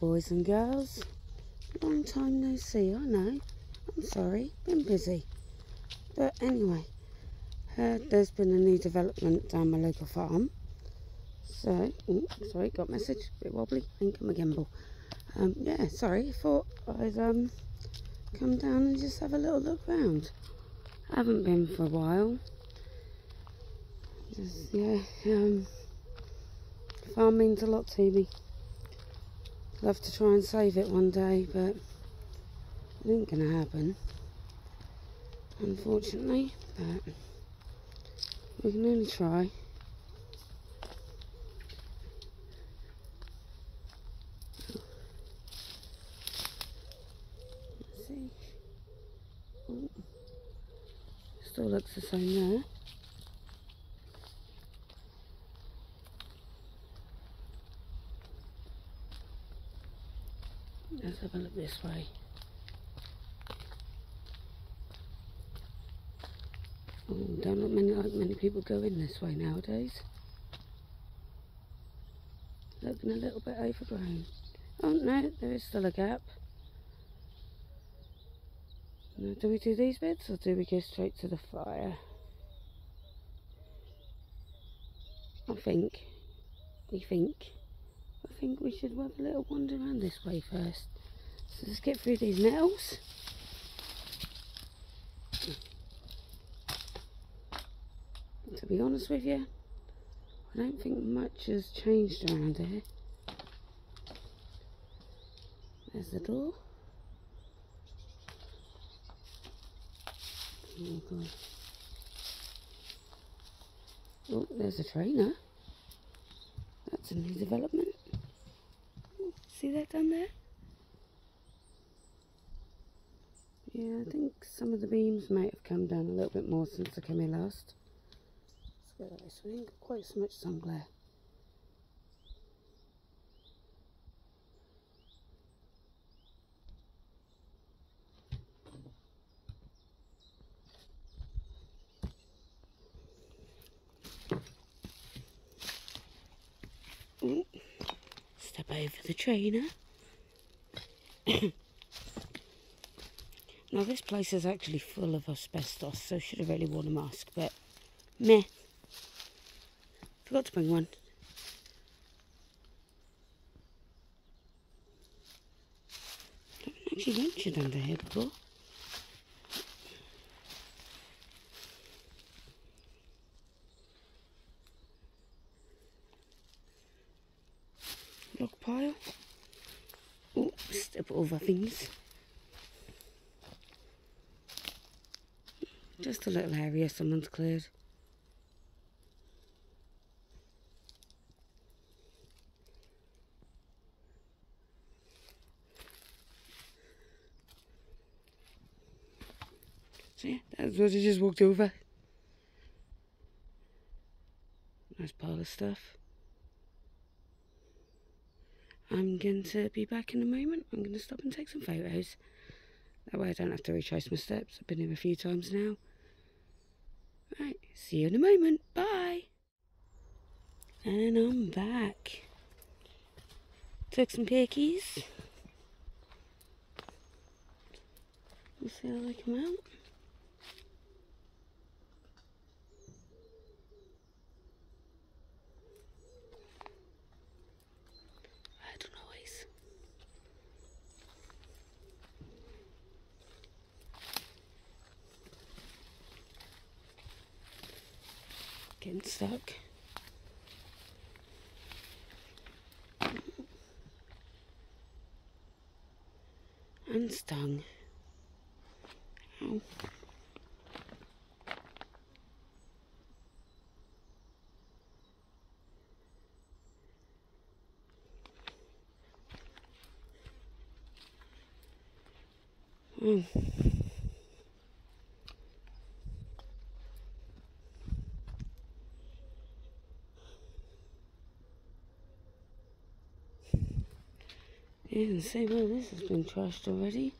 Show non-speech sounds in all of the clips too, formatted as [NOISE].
boys and girls. Long time no see, I know. I'm sorry, been busy. But anyway, heard there's been a new development down my local farm. So, sorry, got a message, bit wobbly, ain't come a gimbal. Um, yeah, sorry, thought I'd um come down and just have a little look round. Haven't been for a while. Just, yeah, um, farm means a lot to me. Love to try and save it one day, but it ain't gonna happen. Unfortunately, but we can only try. Let's see. Ooh. Still looks the same there. Let's have a look this way. Oh, don't look many like many people go in this way nowadays. Looking a little bit overgrown. Oh no, there is still a gap. Now, do we do these bits or do we go straight to the fire? I think, we think, think we should have a little wander around this way first. So let's get through these nettles. To be honest with you, I don't think much has changed around here. There's the door. Oh god. Oh, there's a trainer. That's a new development. See that down there? Yeah, I think some of the beams might have come down a little bit more since I came here last. Let's go this way. Ain't got quite so much sun glare. Ooh. Step over the trainer. [COUGHS] now this place is actually full of asbestos, so I should have really worn a mask, but meh. Forgot to bring one. I haven't actually ventured under here before. log pile. Oh, over things. Just a little area someone's cleared. Yeah, that's what I just walked over. Nice pile of stuff. I'm going to be back in a moment. I'm going to stop and take some photos. That way I don't have to retrace my steps. I've been here a few times now. Right, see you in a moment. Bye. And I'm back. Took some pickies. Let's see how they come out. Heard a noise. Getting stuck. And stung. Ow. Mm. You can see where this has been trashed already.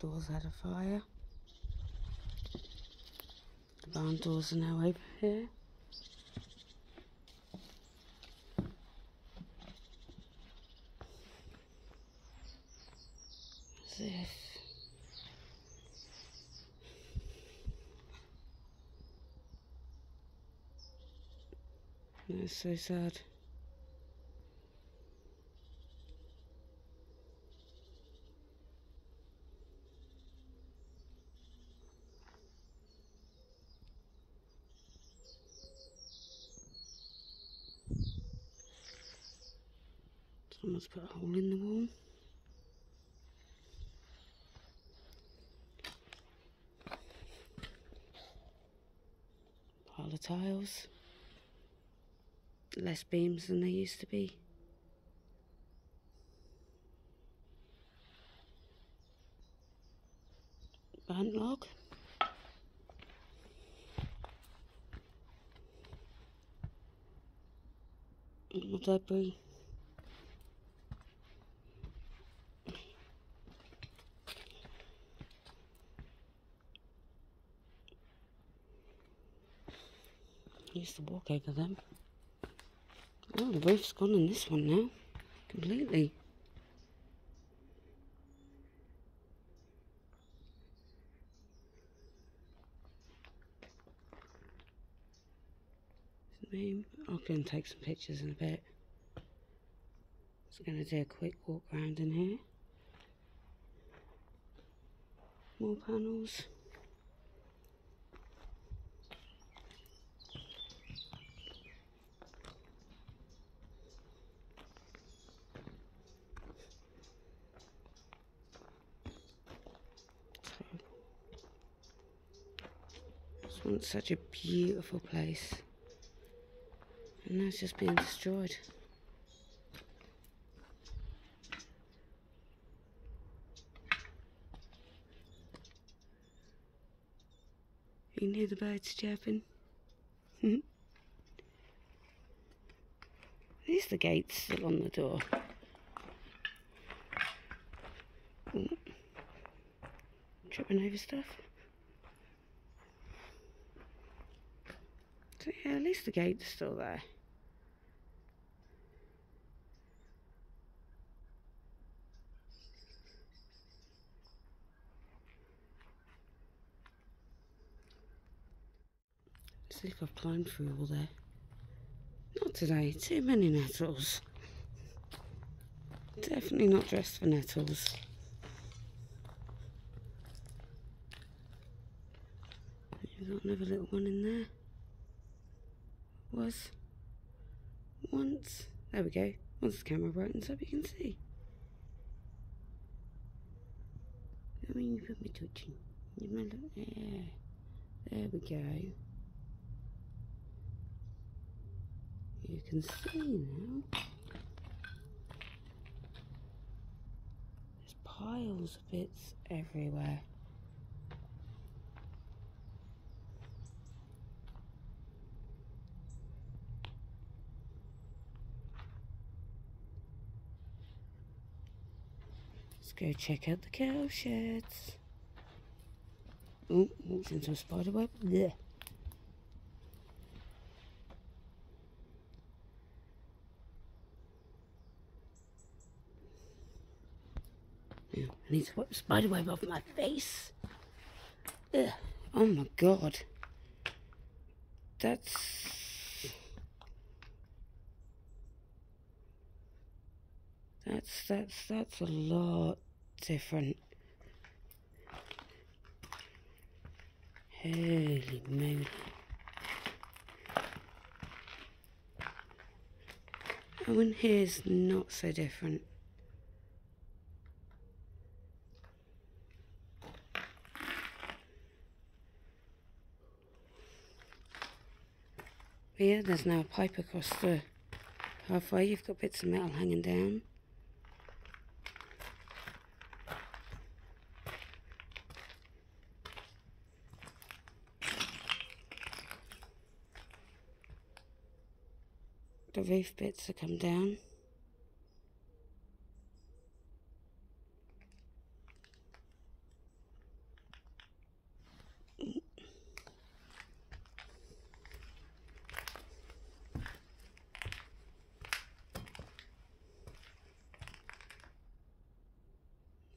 Doors had a fire. The barn doors are now open here. That's so sad. Someone's put a hole in the wall. Pile of tiles. Less beams than there used to be. Burnt log. More debris. Used to walk over them. Oh, the roof's gone on this one now. Completely. I'll go and take some pictures in a bit. Just going to do a quick walk around in here. More panels. Such a beautiful place. And now it's just being destroyed. You can hear the birds chirping. Is [LAUGHS] the gate's still on the door? Tripping over stuff. Yeah, at least the gate's still there. See if I've climbed through all there. Not today, too many nettles. Definitely not dressed for nettles. You've got another little one in there. Was once. There we go. Once the camera brightens up, you can see. I mean, you put me touching. You might look, yeah. There we go. You can see now. There's piles of bits everywhere. Go check out the cow sheds. Oh, walked into a spider web. There. I need to wipe the spider web off my face. Ugh. Oh my god. That's... That's, that's, that's a lot different. Holy moly. Oh, and here's not so different. Yeah, there's now a pipe across the halfway. You've got bits of metal hanging down. roof bits to come down.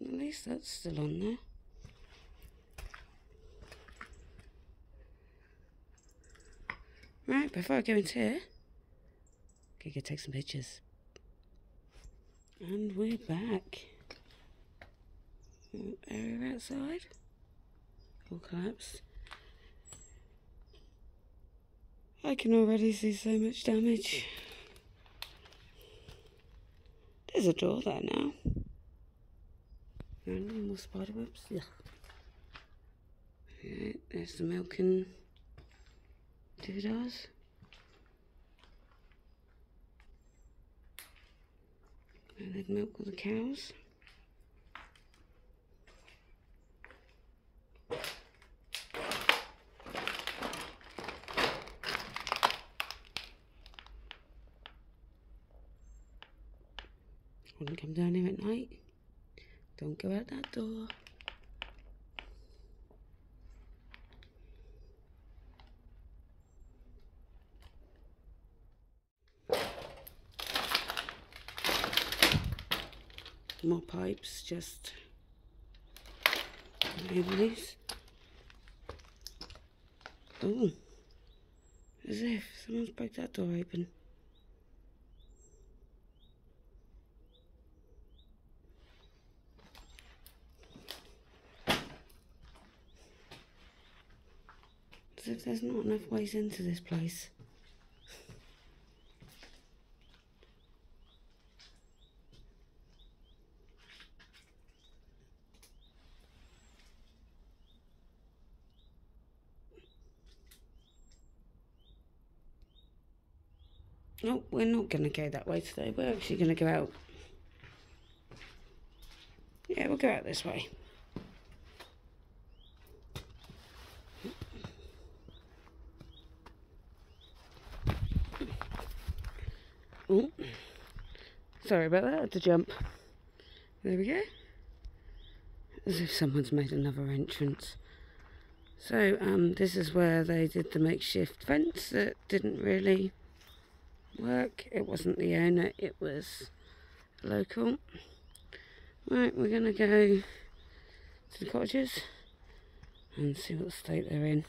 At least that's still on there. Right, before I go into here, okay, go take some pictures. And we're back. Area outside. All collapsed. I can already see so much damage. There's a door there now. And more spider webs. Yeah. yeah there's the milk and. They'd milk all the cows. Wouldn't come down here at night. Don't go out that door. More pipes, just these. Oh, as if someone's broke that door open. As if there's not enough ways into this place. No, we're not going to go that way today. We're actually going to go out. Yeah, we'll go out this way. Oh, sorry about that, I had to jump. There we go. As if someone's made another entrance. So, um, this is where they did the makeshift fence that didn't really work. It wasn't the owner, it was local. Right, we're going to go to the cottages and see what state they're in.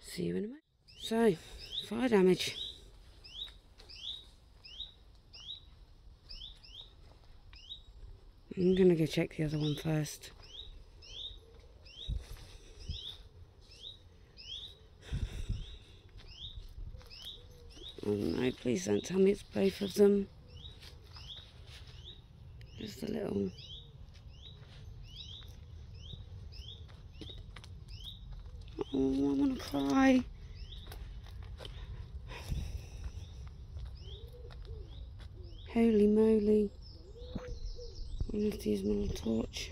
See you in a minute. So, fire damage. I'm going to go check the other one first. Oh no, please don't tell me it's both of them. Just a little... Oh, I want to cry. Holy moly. To have to use my little torch.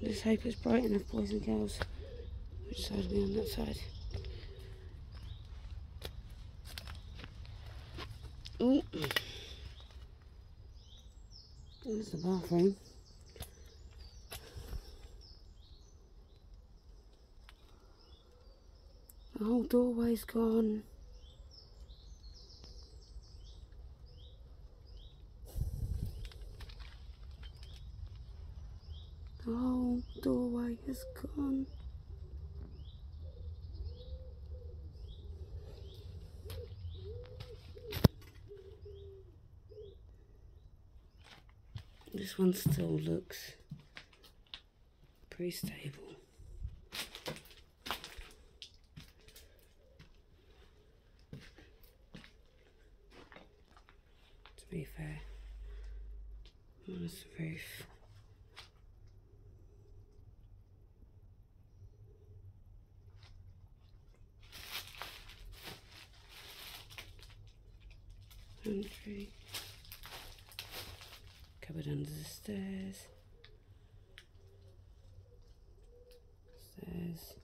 Let's hope it's bright enough, boys and girls. Which side are we on that side? Oh, there's the bathroom. The whole doorway's gone. The whole doorway is gone. This still looks pretty stable. To be fair, on the roof. Entry cupboard under the stairs. Stairs.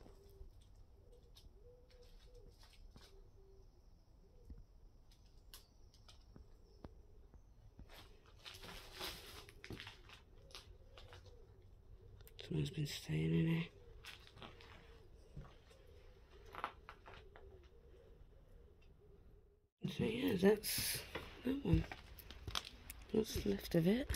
Someone's been staying in here. So yeah, that's that one What's left of it?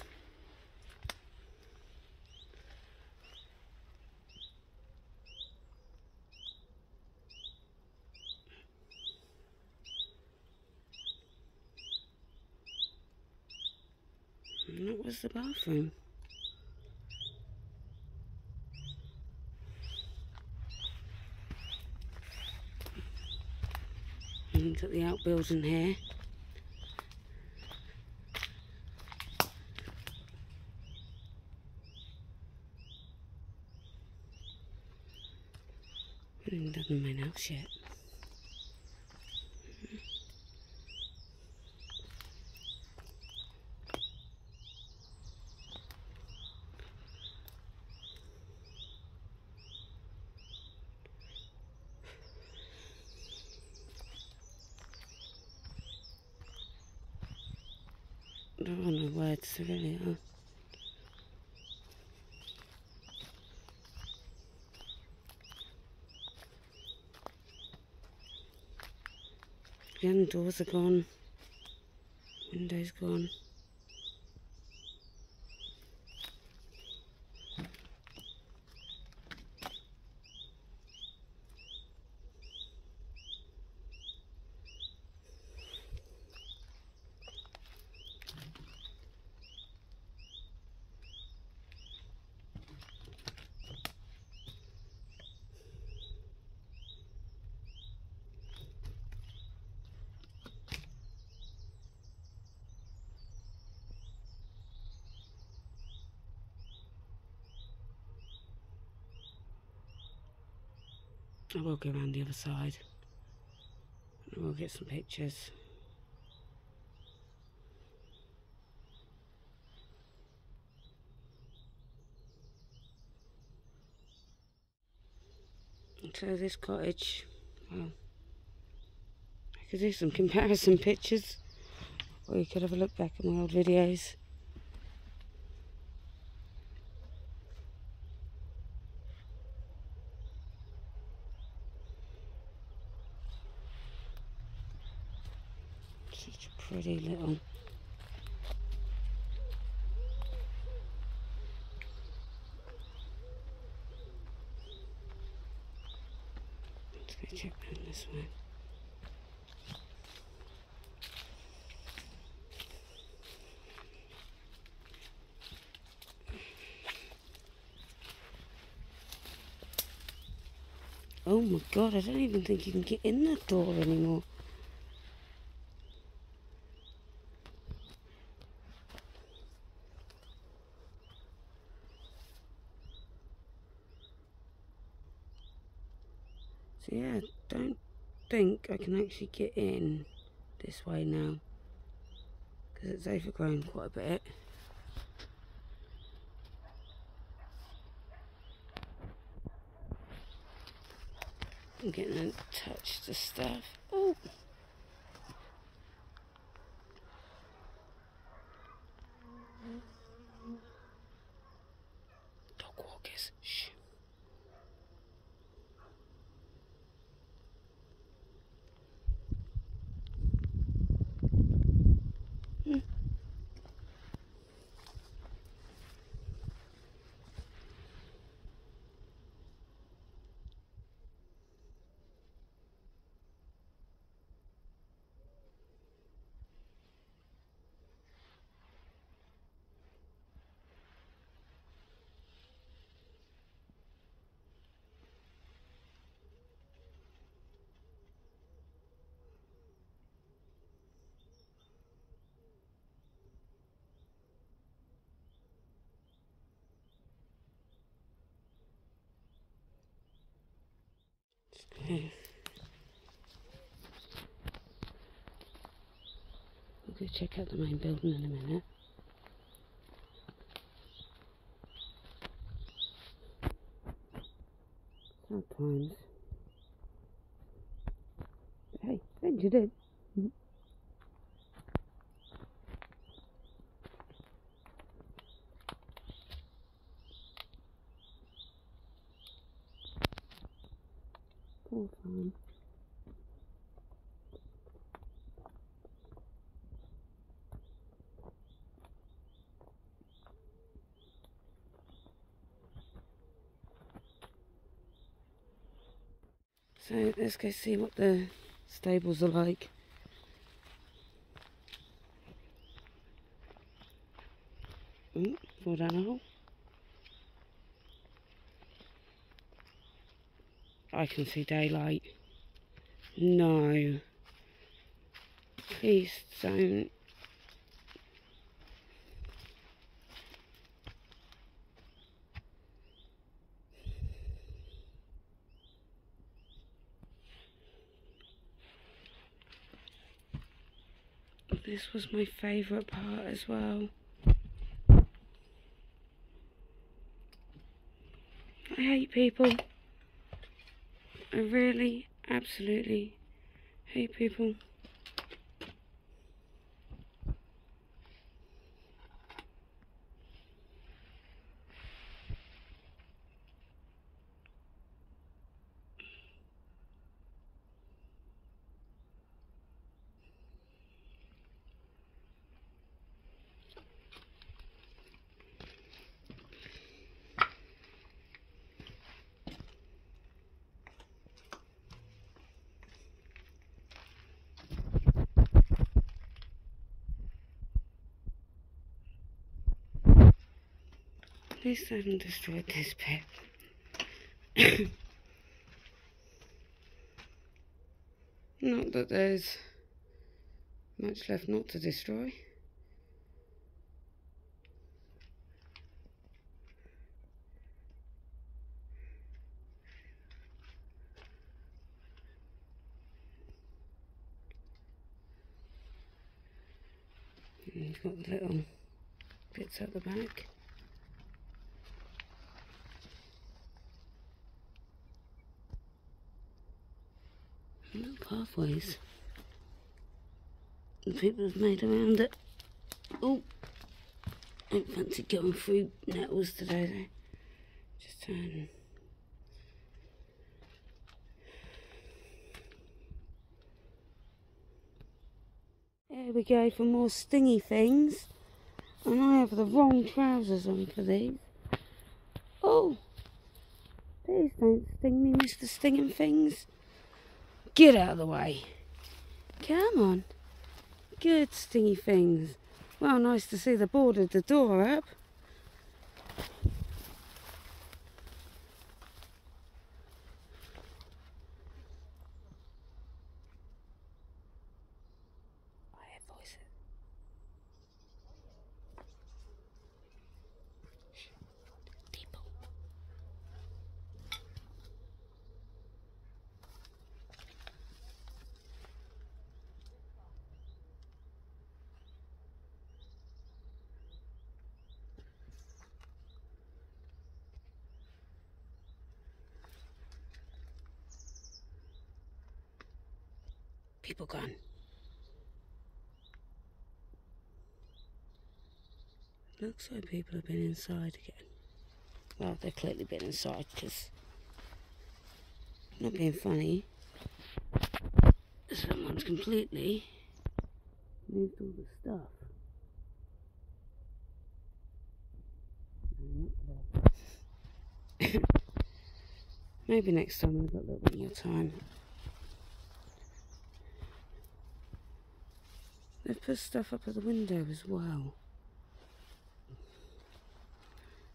And that was the bathroom. And got the outbuilding here. Haven't done the main house yet. I don't know words really are. Again, doors are gone. Windows gone. I will go around the other side. And we'll get some pictures. So this cottage, well, I could do some comparison pictures, or you could have a look back at my old videos. Such a pretty little. Oh. Let's go check around this way. Oh my god, I don't even think you can get in that door anymore. So yeah, don't think I can actually get in this way now. Because it's overgrown quite a bit. I'm getting to touch the stuff. Oh! Okay. We'll go check out the main building in a minute. Sometimes. Hey, then you in. Poor farm. So let's go see what the stables are like. Oh, fall down a hole. I can see daylight. No. Please don't. This was my favourite part as well. I hate people. I really, absolutely hate people. I haven't destroyed this bit. [COUGHS] not that there's much left not to destroy. You've got the little bits at the back. little pathways and people have made around it. Oh, I don't fancy going through nettles today though. Just. There we go for more stingy things. And I have the wrong trousers on for these. Oh, please don't sting me, Mr. Stinging Things. Get out of the way. Come on. Good stingy things. Well, nice to see the board of the door up. People gone. Looks like people have been inside again. Well, they've clearly been inside because, not being funny, someone's completely moved all the stuff. [COUGHS] Maybe next time I've got a little bit more time. They've put stuff up at the window as well.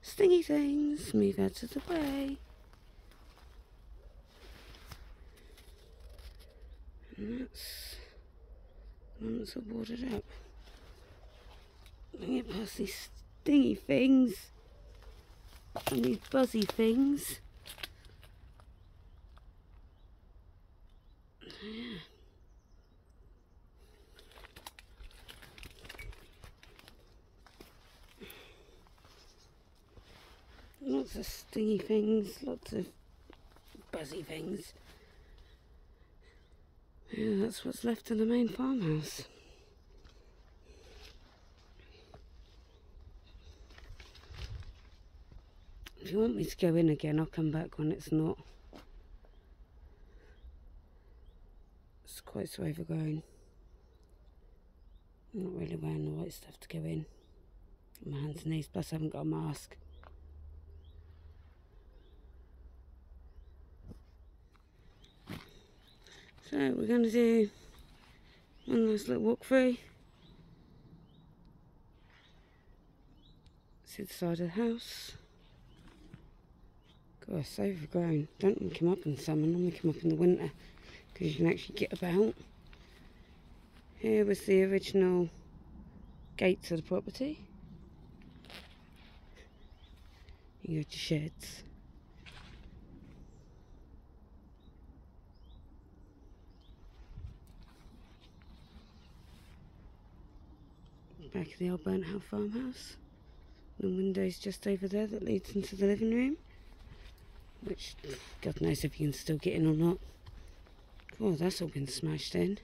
Stingy things, move out of the way. And that's one that's all boarded up. Bring it past these stingy things and these buzzy things. Oh, yeah. Lots of stingy things, lots of buzzy things. Yeah, that's what's left of the main farmhouse. If you want me to go in again, I'll come back when it's not. It's quite so overgrown. I'm not really wearing the right stuff to go in. My hands and knees, plus I haven't got a mask. So we're going to do one last little walk through. to the side of the house. It's overgrown. Don't come up in summer, normally come up in the winter because you can actually get about. Here was the original gate to the property. You go to sheds. Back of the old burnt out farmhouse. The window's just over there that leads into the living room. Which, God knows if you can still get in or not. Oh, that's all been smashed in.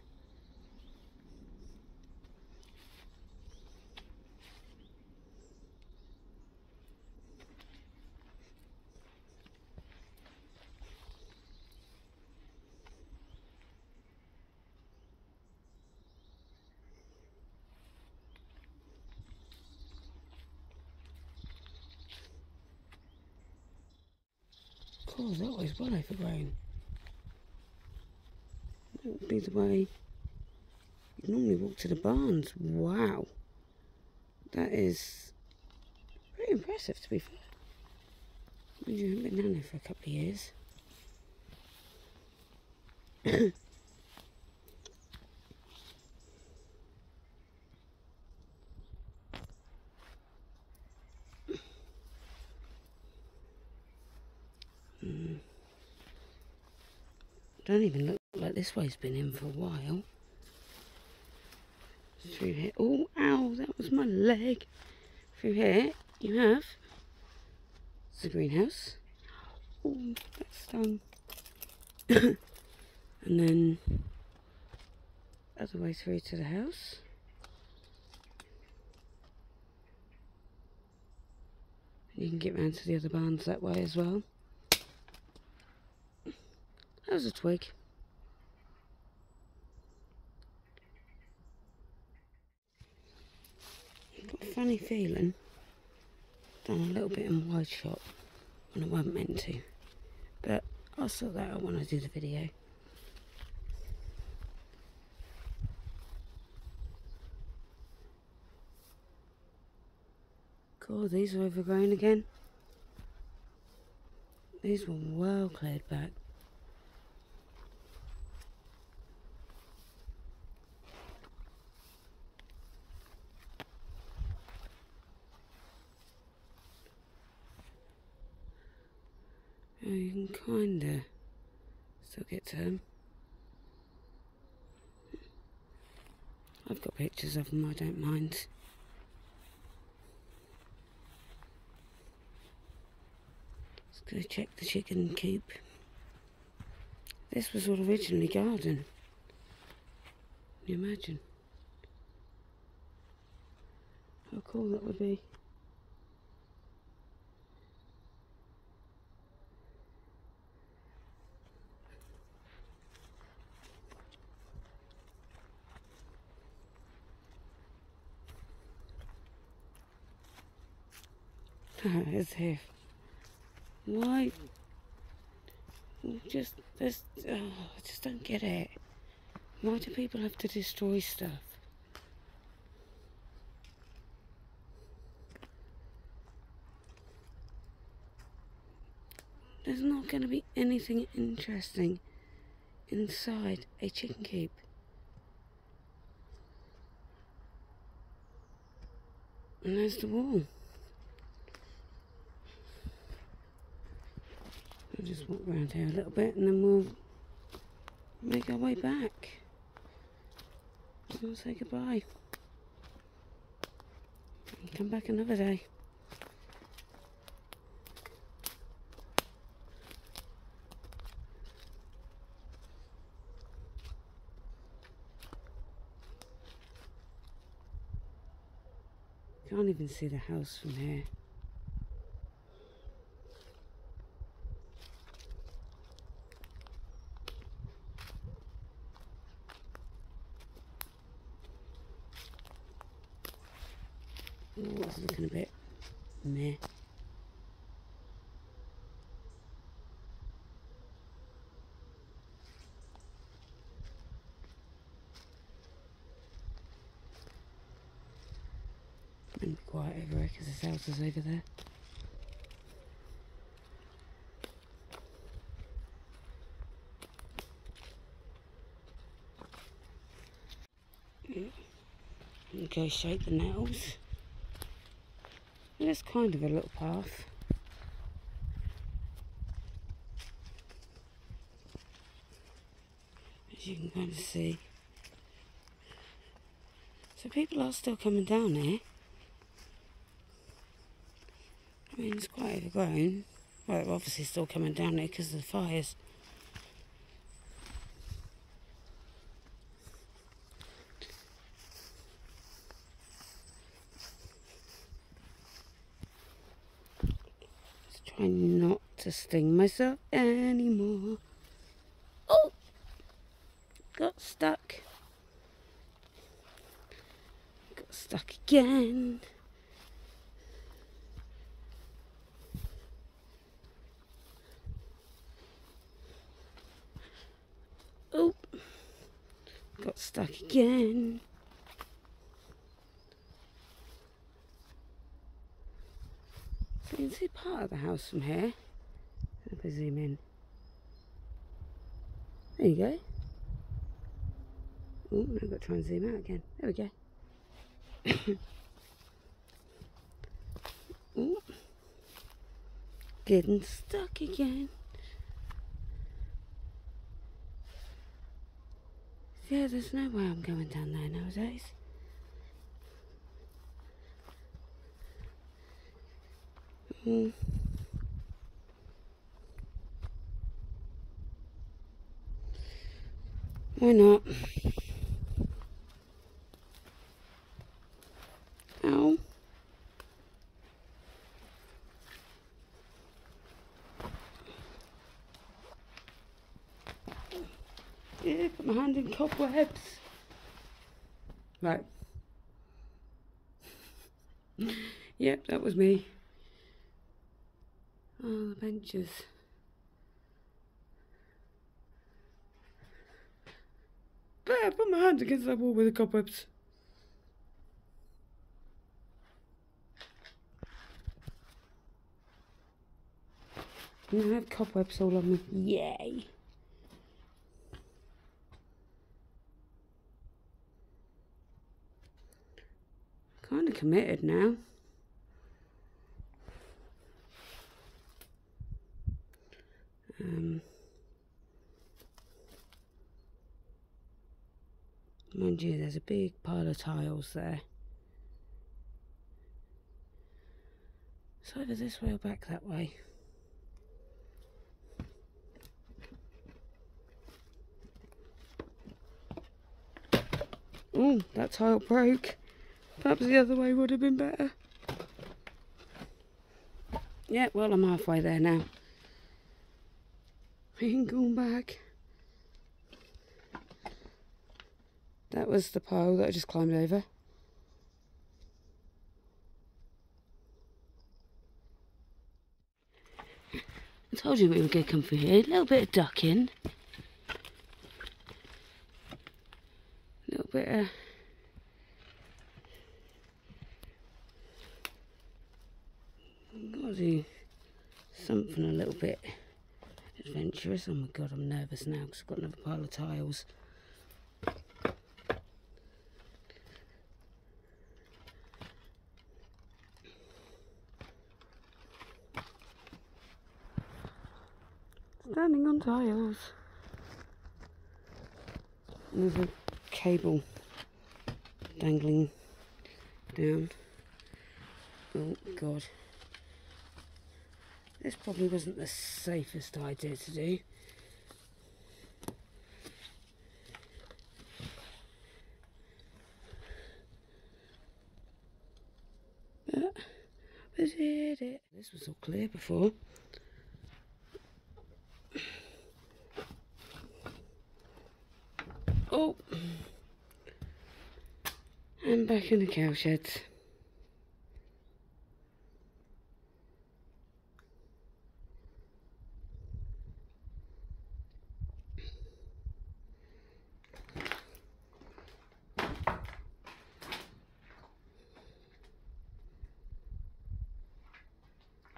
Cool, that always well overgrown. That would be the way you normally walk to the barns. Wow. That is pretty impressive to be fair. I mean, you haven't been down there for a couple of years. [COUGHS] Mm. Don't even look like this way's been in for a while. Through here. Oh, ow, that was my leg. Through here, you have the greenhouse. Oh, that's done. [COUGHS] and then other way through to the house. You can get round to the other barns that way as well. That was a twig. Got a funny feeling. Done a little bit in wide shot when I wasn't meant to. But I'll sort that out when I do the video. God, these are overgrown again. These were well cleared back. Oh, you can kinda still get to them. I've got pictures of them, I don't mind. Let's go check the chicken coop. This was all originally garden. Can you imagine? How cool that would be. [LAUGHS] as if. Why? Just this oh, I just don't get it. Why do people have to destroy stuff? There's not going to be anything interesting inside a chicken coop. And there's the wall just walk around here a little bit and then we'll make our way back. We'll say goodbye. And come back another day. Can't even see the house from here. Ooh, it's looking a bit meh. And be quiet over here over there. Mm. Negotiate the nails. And it's kind of a little path. As you can kind of see. So people are still coming down here. I mean, it's quite overgrown. Well, they're obviously still coming down there because of the fires. Just trying not to sting myself anymore. Oh! Got stuck. Got stuck again. Oh, got stuck again. So you can see part of the house from here. If I zoom in. There you go. Oh, I've got to try and zoom out again. There we go. [COUGHS] oh. Getting stuck again. Yeah, there's no way I'm going down there nowadays. Mm. Why not? Ow. Yeah, put my hand in cobwebs. Right. [LAUGHS] yep, that was me. Oh, the benches. There, put my hand against that wall with the cobwebs. And I have cobwebs all on me. Yay! Committed now. Um, mind you, there's a big pile of tiles there. It's either this way or back that way. Oh, that tile broke. Perhaps the other way would have been better. Yeah, well, I'm halfway there now. [LAUGHS] I ain't going back. That was the pile that I just climbed over. I told you we were going to come through here. A little bit of ducking. A little bit of... do something a little bit adventurous. Oh my god, I'm nervous now because I've got another pile of tiles. Standing on tiles. There's a cable dangling down. Oh god. This probably wasn't the safest idea to do. But we did it. This was all clear before. Oh, I'm back in the cow sheds.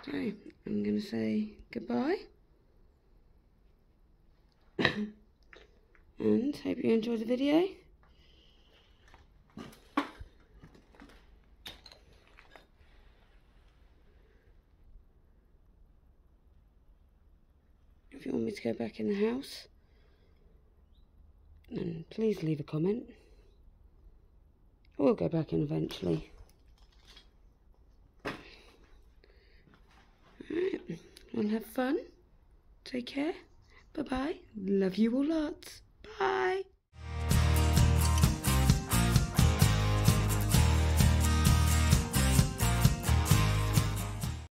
So I'm going to say goodbye. and hope you enjoyed the video. If you want me to go back in the house, then please leave a comment. I will go back in eventually. Well have fun. Take care. Bye bye. Love you all lots. Bye.